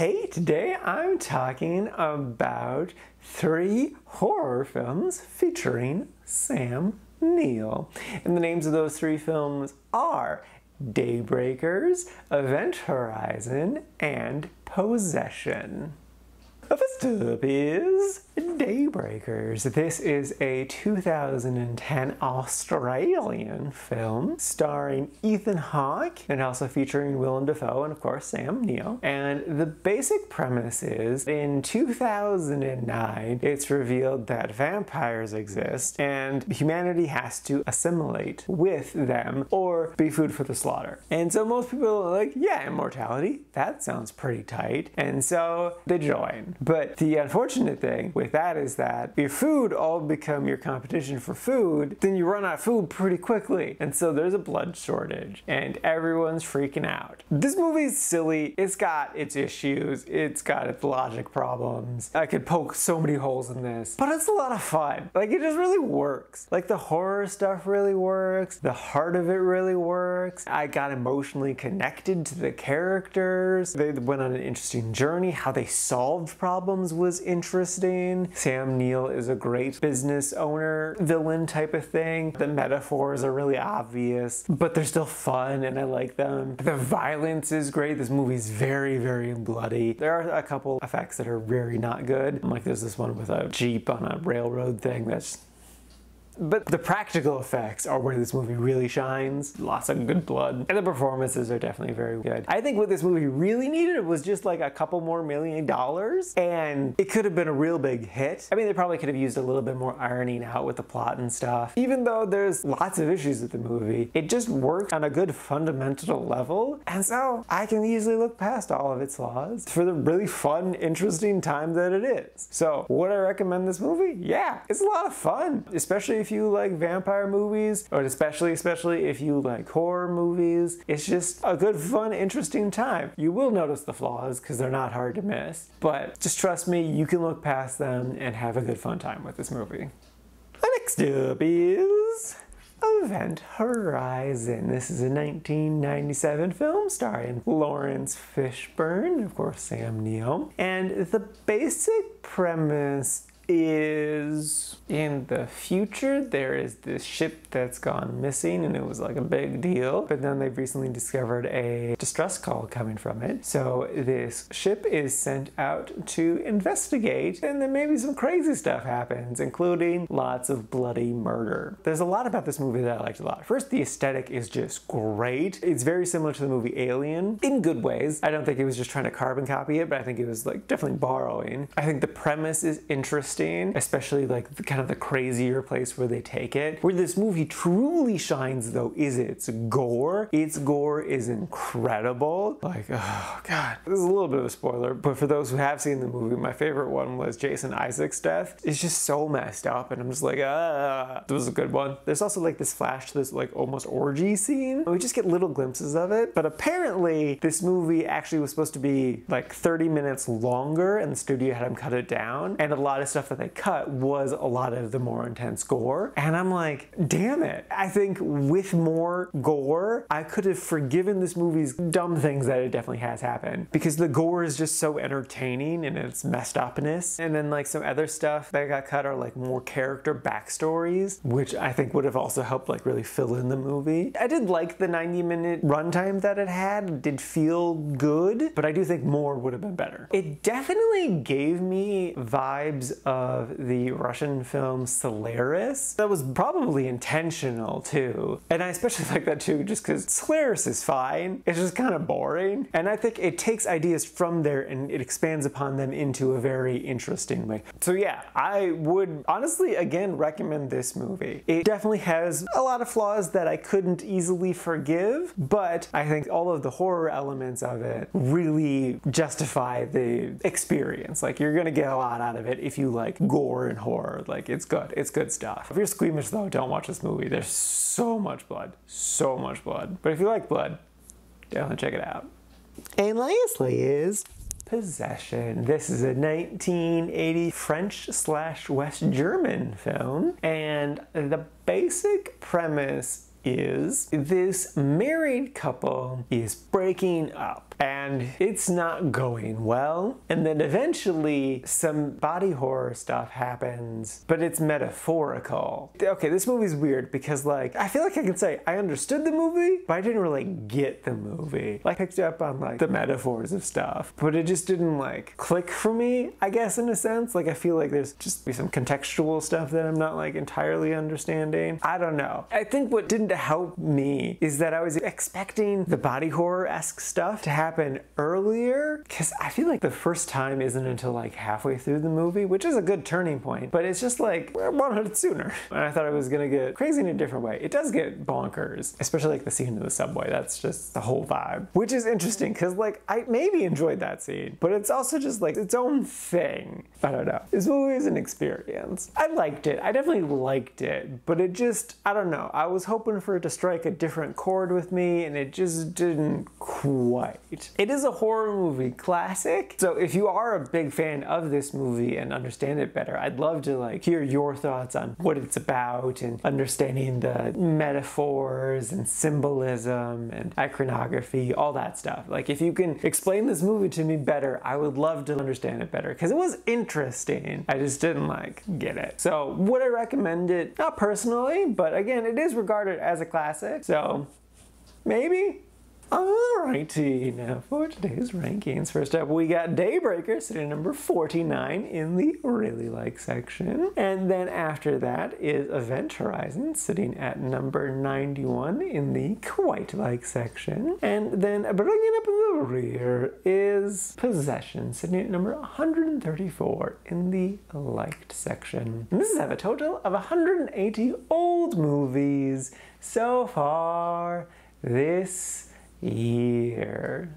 Hey, today I'm talking about three horror films featuring Sam Neill. And the names of those three films are Daybreakers, Event Horizon, and Possession. The First up is Daybreakers. This is a 2010 Australian film starring Ethan Hawke and also featuring Willem Dafoe and of course Sam Neill. And the basic premise is in 2009 it's revealed that vampires exist and humanity has to assimilate with them or be food for the slaughter. And so most people are like, yeah, immortality, that sounds pretty tight. And so they join. But the unfortunate thing with that is that if food all become your competition for food, then you run out of food pretty quickly. And so there's a blood shortage and everyone's freaking out. This movie's silly. It's got its issues. It's got its logic problems. I could poke so many holes in this, but it's a lot of fun. Like it just really works. Like the horror stuff really works. The heart of it really works. I got emotionally connected to the characters. They went on an interesting journey. How they solved problems was interesting. Sam Neill is a great business owner, villain type of thing. The metaphors are really obvious, but they're still fun and I like them. The violence is great. This movie's very, very bloody. There are a couple effects that are very not good. Like there's this one with a Jeep on a railroad thing that's but the practical effects are where this movie really shines. Lots of good blood. And the performances are definitely very good. I think what this movie really needed was just like a couple more million dollars and it could have been a real big hit. I mean, they probably could have used a little bit more ironing out with the plot and stuff. Even though there's lots of issues with the movie, it just works on a good fundamental level. And so I can easily look past all of its flaws for the really fun, interesting time that it is. So would I recommend this movie? Yeah, it's a lot of fun, especially if you like vampire movies, or especially, especially if you like horror movies. It's just a good, fun, interesting time. You will notice the flaws because they're not hard to miss, but just trust me, you can look past them and have a good, fun time with this movie. Next up is Event Horizon. This is a 1997 film starring Laurence Fishburne, of course Sam Neill, and the basic premise is in the future there is this ship that's gone missing and it was like a big deal but then they've recently discovered a distress call coming from it. So this ship is sent out to investigate and then maybe some crazy stuff happens including lots of bloody murder. There's a lot about this movie that I liked a lot. First the aesthetic is just great. It's very similar to the movie Alien in good ways. I don't think it was just trying to carbon copy it but I think it was like definitely borrowing. I think the premise is interesting interesting, especially like the, kind of the crazier place where they take it. Where this movie truly shines though is its gore. Its gore is incredible. Like, oh god. This is a little bit of a spoiler, but for those who have seen the movie, my favorite one was Jason Isaacs' death. It's just so messed up and I'm just like, ah, this was a good one. There's also like this flash to this like almost orgy scene. We just get little glimpses of it, but apparently this movie actually was supposed to be like 30 minutes longer and the studio had him cut it down and a lot of stuff that they cut was a lot of the more intense gore. And I'm like, damn it. I think with more gore, I could have forgiven this movie's dumb things that it definitely has happened because the gore is just so entertaining and its messed upness. And then like some other stuff that got cut are like more character backstories, which I think would have also helped like really fill in the movie. I did like the 90 minute runtime that it had. It did feel good, but I do think more would have been better. It definitely gave me vibes of the Russian film Solaris. That was probably intentional too. And I especially like that too just because Solaris is fine. It's just kind of boring. And I think it takes ideas from there and it expands upon them into a very interesting way. So yeah, I would honestly again recommend this movie. It definitely has a lot of flaws that I couldn't easily forgive, but I think all of the horror elements of it really justify the experience. Like you're gonna get a lot out of it if you like gore and horror. Like it's good. It's good stuff. If you're squeamish though, don't watch this movie. There's so much blood. So much blood. But if you like blood, definitely check it out. And lastly is Possession. This is a 1980 French slash West German film, and the basic premise is this married couple is breaking up and it's not going well. And then eventually some body horror stuff happens, but it's metaphorical. Okay, this movie's weird because like I feel like I can say I understood the movie, but I didn't really get the movie. Like I picked up on like the metaphors of stuff, but it just didn't like click for me, I guess in a sense. Like I feel like there's just some contextual stuff that I'm not like entirely understanding. I don't know. I think what didn't help me is that I was expecting the body horror-esque stuff to happen earlier because I feel like the first time isn't until like halfway through the movie, which is a good turning point, but it's just like I wanted it sooner. And I thought it was gonna get crazy in a different way. It does get bonkers, especially like the scene in the subway. That's just the whole vibe, which is interesting because like I maybe enjoyed that scene, but it's also just like its own thing. I don't know. This movie is an experience. I liked it. I definitely liked it, but it just, I don't know. I was hoping for it to strike a different chord with me and it just didn't quite. It is a horror movie classic. So if you are a big fan of this movie and understand it better, I'd love to like hear your thoughts on what it's about and understanding the metaphors and symbolism and iconography, all that stuff. Like if you can explain this movie to me better, I would love to understand it better because it was interesting. I just didn't like get it. So would I recommend it? Not personally, but again, it is regarded as a classic. So maybe Alrighty, now for today's rankings. First up, we got Daybreaker sitting at number 49 in the really like section. And then after that is Event Horizon sitting at number 91 in the quite like section. And then bringing up the rear is Possession sitting at number 134 in the liked section. And this is have a total of 180 old movies so far this year.